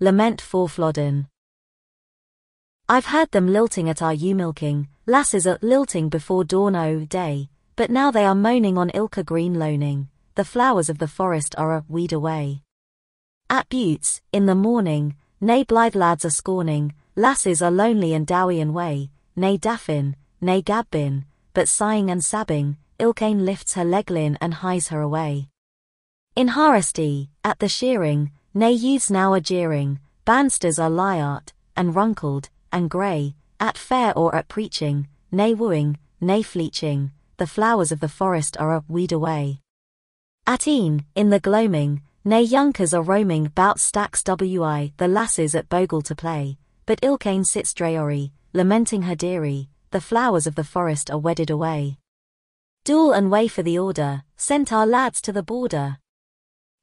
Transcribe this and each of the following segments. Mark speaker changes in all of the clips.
Speaker 1: lament for Flodden. I've heard them lilting at our ewe milking, lasses at lilting before dawn o' day, but now they are moaning on ilka green loaning, the flowers of the forest are a weed away. At buttes, in the morning, nay blithe lads are scorning, lasses are lonely and dowie and way, nay daffin, nay gabbin, but sighing and sabbing, ilkane lifts her leglin and hies her away. In Haresty, at the shearing, nay youths now are jeering, bansters are liart, and runkled, and grey, at fair or at preaching, nay wooing, nay fleeching, the flowers of the forest are a weed away. At e'en, in the gloaming, nay younkers are roaming bout stacks wi, the lasses at bogle to play, but ilkane sits draory, lamenting her dearie, the flowers of the forest are wedded away. Duel and way for the order, sent our lads to the border.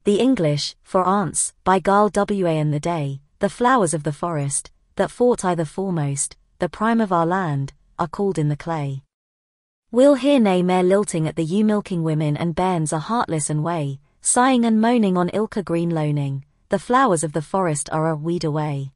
Speaker 1: The English, for aunts, by Garl wa in the day, the flowers of the forest, that fought either foremost, the prime of our land, are called in the clay. We'll hear nay mere lilting at the ewe milking women and bairns are heartless and way, sighing and moaning on ilka green loaning, the flowers of the forest are a weed away.